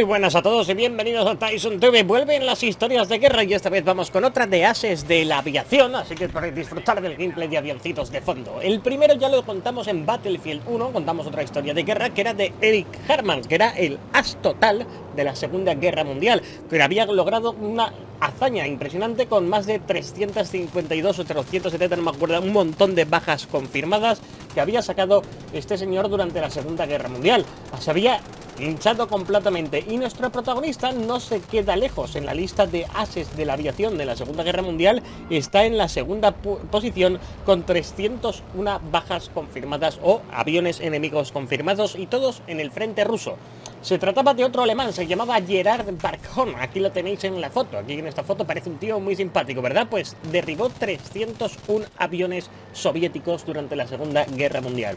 Muy buenas a todos y bienvenidos a Tyson TV. Vuelven las historias de guerra y esta vez vamos con otra de ases de la aviación, así que para disfrutar del gameplay de avioncitos de fondo. El primero ya lo contamos en Battlefield 1, contamos otra historia de guerra que era de Eric Herman, que era el as total de la Segunda Guerra Mundial, que había logrado una hazaña impresionante con más de 352 o 370, no me acuerdo, un montón de bajas confirmadas que había sacado este señor durante la Segunda Guerra Mundial. Se había hinchado completamente y nuestro protagonista no se queda lejos en la lista de ases de la aviación de la Segunda Guerra Mundial está en la segunda posición con 301 bajas confirmadas o aviones enemigos confirmados y todos en el frente ruso se trataba de otro alemán, se llamaba Gerard Barkhorn. Aquí lo tenéis en la foto. Aquí en esta foto parece un tío muy simpático, ¿verdad? Pues derribó 301 aviones soviéticos durante la Segunda Guerra Mundial.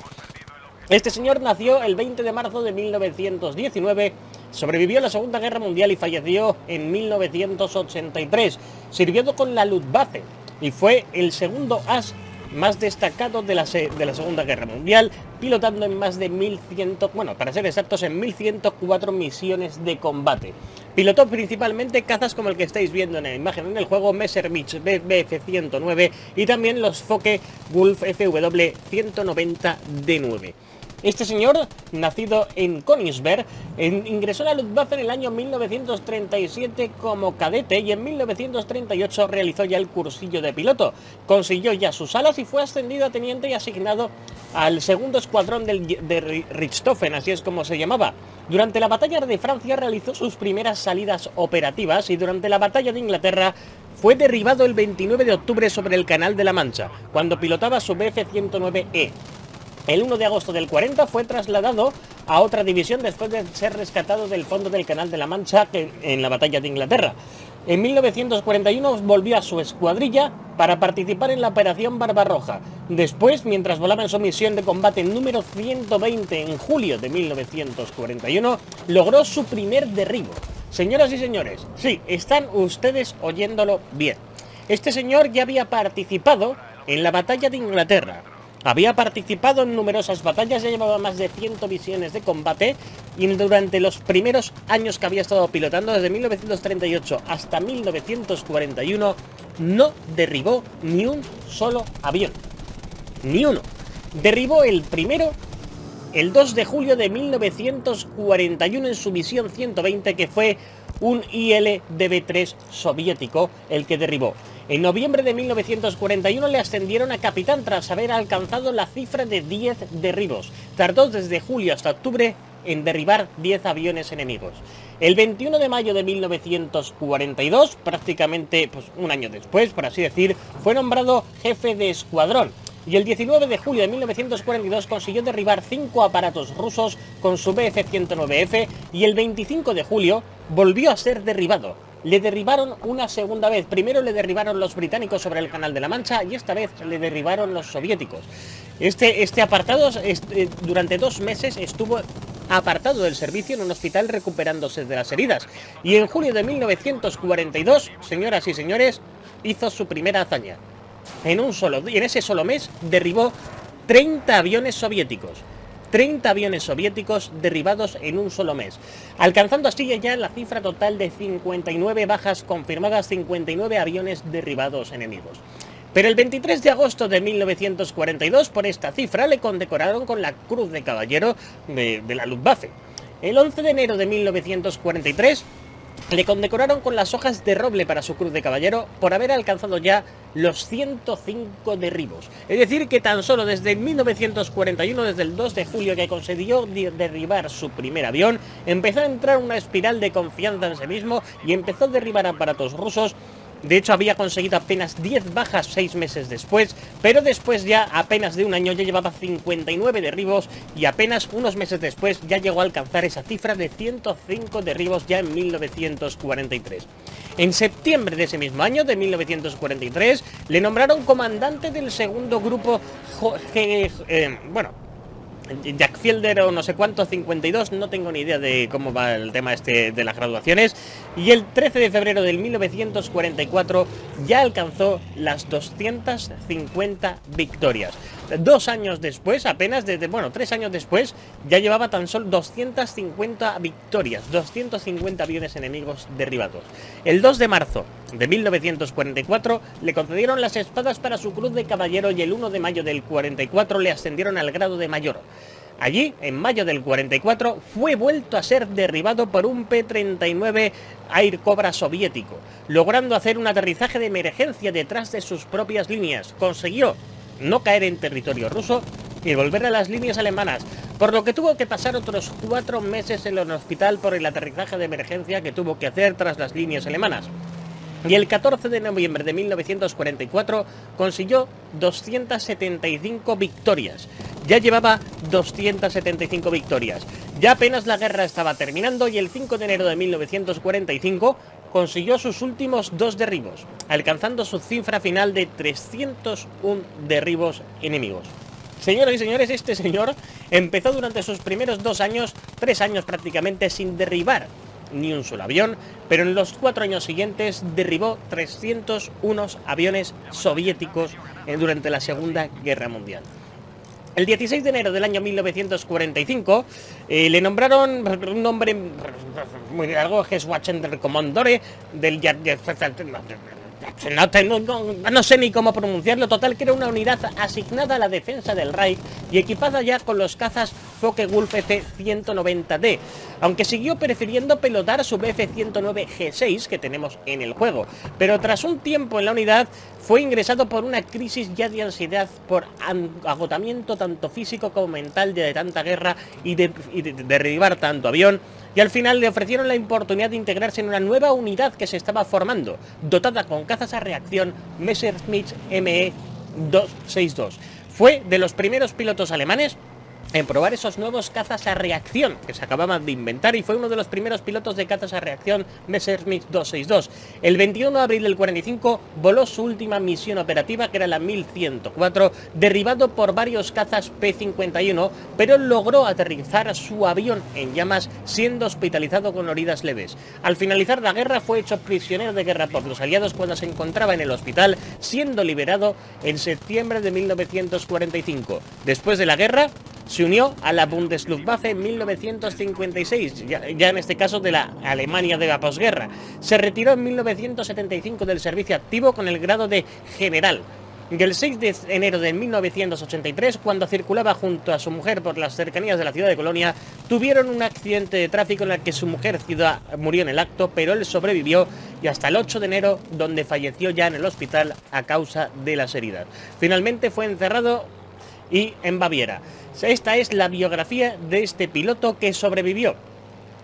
Este señor nació el 20 de marzo de 1919, sobrevivió a la Segunda Guerra Mundial y falleció en 1983. Sirvió con la Luftwaffe y fue el segundo as más destacado de la, de la Segunda Guerra Mundial, pilotando en más de 1100, bueno, para ser exactos, en 1104 misiones de combate. Pilotó principalmente cazas como el que estáis viendo en la imagen en el juego, Messerschmitt BF-109 y también los Focke Wolf FW-190D9. Este señor, nacido en Königsberg, ingresó a la Luftwaffe en el año 1937 como cadete y en 1938 realizó ya el cursillo de piloto. Consiguió ya sus alas y fue ascendido a teniente y asignado al segundo escuadrón de Richthofen, así es como se llamaba. Durante la batalla de Francia realizó sus primeras salidas operativas y durante la batalla de Inglaterra fue derribado el 29 de octubre sobre el Canal de la Mancha, cuando pilotaba su Bf-109E. El 1 de agosto del 40 fue trasladado a otra división después de ser rescatado del fondo del Canal de la Mancha en la batalla de Inglaterra. En 1941 volvió a su escuadrilla para participar en la Operación Barbarroja. Después, mientras volaba en su misión de combate número 120 en julio de 1941, logró su primer derribo. Señoras y señores, sí, están ustedes oyéndolo bien. Este señor ya había participado en la batalla de Inglaterra, había participado en numerosas batallas, ya llevaba más de 100 misiones de combate y durante los primeros años que había estado pilotando, desde 1938 hasta 1941, no derribó ni un solo avión. Ni uno. Derribó el primero el 2 de julio de 1941 en su misión 120, que fue un IL-DB-3 soviético el que derribó. En noviembre de 1941 le ascendieron a capitán tras haber alcanzado la cifra de 10 derribos. Tardó desde julio hasta octubre en derribar 10 aviones enemigos. El 21 de mayo de 1942, prácticamente pues, un año después, por así decir, fue nombrado jefe de escuadrón. Y el 19 de julio de 1942 consiguió derribar 5 aparatos rusos con su Bf-109F y el 25 de julio volvió a ser derribado le derribaron una segunda vez. Primero le derribaron los británicos sobre el Canal de la Mancha y esta vez le derribaron los soviéticos. Este, este apartado este, durante dos meses estuvo apartado del servicio en un hospital recuperándose de las heridas. Y en julio de 1942, señoras y señores, hizo su primera hazaña. En un solo, en ese solo mes derribó 30 aviones soviéticos. 30 aviones soviéticos derribados en un solo mes, alcanzando así ya la cifra total de 59 bajas confirmadas, 59 aviones derribados enemigos. Pero el 23 de agosto de 1942, por esta cifra, le condecoraron con la Cruz de Caballero de, de la Luftwaffe. El 11 de enero de 1943, le condecoraron con las hojas de roble para su cruz de caballero por haber alcanzado ya los 105 derribos. Es decir, que tan solo desde 1941, desde el 2 de julio que consiguió derribar su primer avión, empezó a entrar una espiral de confianza en sí mismo y empezó a derribar aparatos rusos de hecho, había conseguido apenas 10 bajas 6 meses después, pero después ya apenas de un año ya llevaba 59 derribos y apenas unos meses después ya llegó a alcanzar esa cifra de 105 derribos ya en 1943. En septiembre de ese mismo año, de 1943, le nombraron comandante del segundo grupo, eh, bueno, Jack Fielder o no sé cuánto, 52, no tengo ni idea de cómo va el tema este de las graduaciones. Y el 13 de febrero del 1944 ya alcanzó las 250 victorias. Dos años después, apenas desde, bueno, tres años después, ya llevaba tan solo 250 victorias, 250 aviones enemigos derribados. El 2 de marzo de 1944 le concedieron las espadas para su cruz de caballero y el 1 de mayo del 44 le ascendieron al grado de mayor. Allí, en mayo del 44, fue vuelto a ser derribado por un P-39 Air Cobra soviético, logrando hacer un aterrizaje de emergencia detrás de sus propias líneas. Consiguió no caer en territorio ruso y volver a las líneas alemanas, por lo que tuvo que pasar otros cuatro meses en el hospital por el aterrizaje de emergencia que tuvo que hacer tras las líneas alemanas y el 14 de noviembre de 1944 consiguió 275 victorias. Ya llevaba 275 victorias. Ya apenas la guerra estaba terminando y el 5 de enero de 1945 consiguió sus últimos dos derribos, alcanzando su cifra final de 301 derribos enemigos. Señoras y señores, este señor empezó durante sus primeros dos años, tres años prácticamente, sin derribar ni un solo avión, pero en los cuatro años siguientes derribó 301 aviones soviéticos eh, durante la Segunda Guerra Mundial. El 16 de enero del año 1945 eh, le nombraron un nombre muy largo, Geswatchender Commandore del no, sé ni cómo pronunciarlo, total que era una unidad asignada a la defensa del Reich y equipada ya con los cazas Focke-Wulf F-190D, aunque siguió prefiriendo pelotar su Bf-109 G6 que tenemos en el juego, pero tras un tiempo en la unidad fue ingresado por una crisis ya de ansiedad por agotamiento tanto físico como mental de tanta guerra y de, de derribar tanto avión, y al final le ofrecieron la oportunidad de integrarse en una nueva unidad que se estaba formando, dotada con cazas a reacción Messerschmitt ME-262. Fue de los primeros pilotos alemanes en probar esos nuevos cazas a reacción que se acababan de inventar y fue uno de los primeros pilotos de cazas a reacción Messerschmitt 262. El 21 de abril del 45 voló su última misión operativa que era la 1104, derribado por varios cazas P-51, pero logró aterrizar su avión en llamas siendo hospitalizado con heridas leves. Al finalizar la guerra fue hecho prisionero de guerra por los aliados cuando se encontraba en el hospital, siendo liberado en septiembre de 1945. Después de la guerra, se unió a la Bundesluftwaffe en 1956, ya, en este caso de la Alemania de la posguerra. Se retiró en 1975 del servicio activo con el grado de general. Y el 6 de enero de 1983, cuando circulaba junto a su mujer por las cercanías de la ciudad de Colonia, tuvieron un accidente de tráfico en el que su mujer ciudad murió en el acto, pero él sobrevivió y hasta el 8 de enero, donde falleció ya en el hospital a causa de las heridas. Finalmente fue encerrado y en Baviera. Esta es la biografía de este piloto que sobrevivió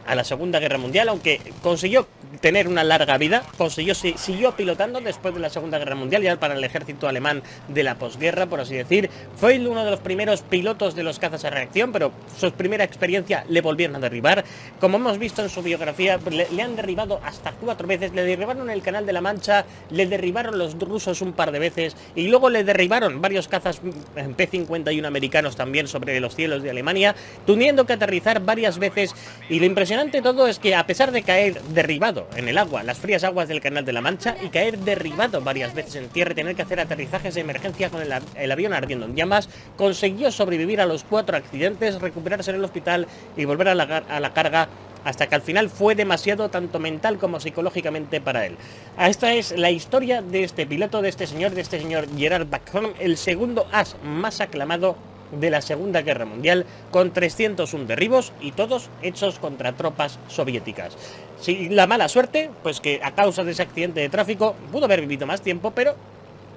a la Segunda Guerra Mundial, aunque consiguió tener una larga vida, consiguió, siguió pilotando después de la Segunda Guerra Mundial, ya para el ejército alemán de la posguerra, por así decir. Fue uno de los primeros pilotos de los cazas a reacción, pero su primera experiencia le volvieron a derribar. Como hemos visto en su biografía, le, han derribado hasta cuatro veces, le derribaron el Canal de la Mancha, le derribaron los rusos un par de veces, y luego le derribaron varios cazas P-51 americanos también sobre los cielos de Alemania, teniendo que aterrizar varias veces, y lo impresionante todo es que a pesar de caer derribado, en el agua, las frías aguas del Canal de la Mancha y caer derribado varias veces en tierra y tener que hacer aterrizajes de emergencia con el, avión ardiendo en llamas, consiguió sobrevivir a los cuatro accidentes, recuperarse en el hospital y volver a la, carga hasta que al final fue demasiado tanto mental como psicológicamente para él. Esta es la historia de este piloto, de este señor, de este señor Gerard Backhorn, el segundo as más aclamado de la Segunda Guerra Mundial, con 301 derribos y todos hechos contra tropas soviéticas. Si la mala suerte, pues que a causa de ese accidente de tráfico pudo haber vivido más tiempo, pero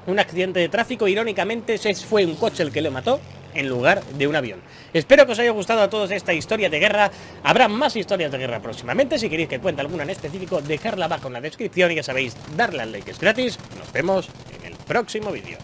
un accidente de tráfico, irónicamente, fue un coche el que lo mató en lugar de un avión. Espero que os haya gustado a todos esta historia de guerra. Habrá más historias de guerra próximamente. Si queréis que cuente alguna en específico, dejadla abajo en la descripción y ya sabéis, darle al like es gratis. Nos vemos en el próximo vídeo.